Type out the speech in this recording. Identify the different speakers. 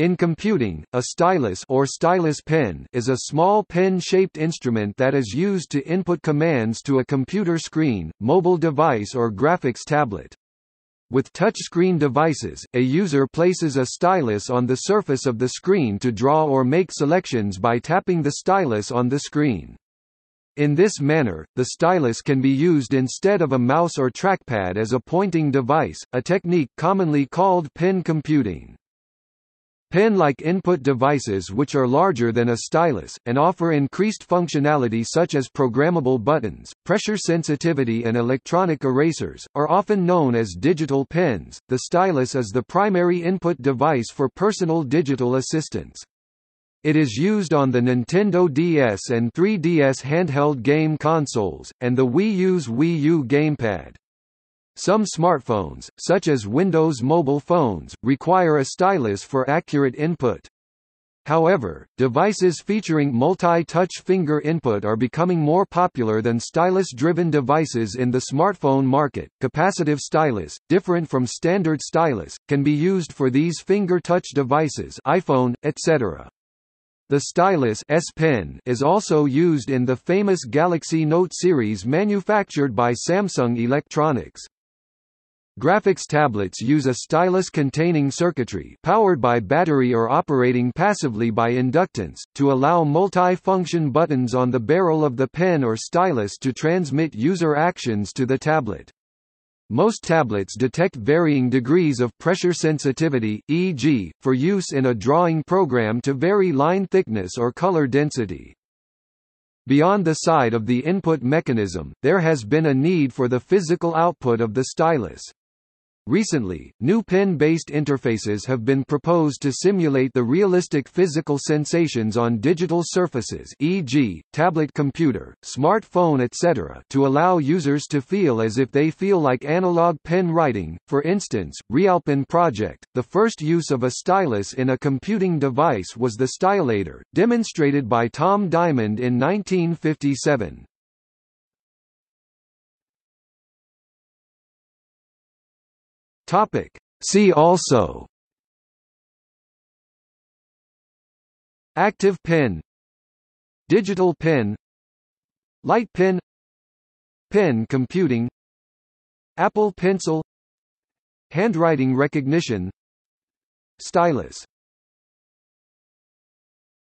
Speaker 1: In computing, a stylus or stylus pen is a small pen-shaped instrument that is used to input commands to a computer screen, mobile device or graphics tablet. With touchscreen devices, a user places a stylus on the surface of the screen to draw or make selections by tapping the stylus on the screen. In this manner, the stylus can be used instead of a mouse or trackpad as a pointing device, a technique commonly called pen computing. Pen-like input devices which are larger than a stylus, and offer increased functionality such as programmable buttons, pressure sensitivity and electronic erasers, are often known as digital pens. The stylus is the primary input device for personal digital assistants. It is used on the Nintendo DS and 3DS handheld game consoles, and the Wii U's Wii U gamepad. Some smartphones, such as Windows mobile phones, require a stylus for accurate input. However, devices featuring multi-touch finger input are becoming more popular than stylus-driven devices in the smartphone market. Capacitive stylus, different from standard stylus, can be used for these finger touch devices, iPhone, etc. The stylus S Pen is also used in the famous Galaxy Note series manufactured by Samsung Electronics. Graphics tablets use a stylus-containing circuitry powered by battery or operating passively by inductance, to allow multi-function buttons on the barrel of the pen or stylus to transmit user actions to the tablet. Most tablets detect varying degrees of pressure sensitivity, e.g., for use in a drawing program to vary line thickness or color density. Beyond the side of the input mechanism, there has been a need for the physical output of the stylus. Recently, new pen-based interfaces have been proposed to simulate the realistic physical sensations on digital surfaces e.g., tablet computer, smartphone etc. to allow users to feel as if they feel like analog pen writing. For instance, Realpen Project, the first use of a stylus in a computing device was the Stylator, demonstrated by Tom Diamond in 1957. Topic. See also. Active pen Digital pen Light pen Pen computing. Apple Pencil. Handwriting recognition. Stylus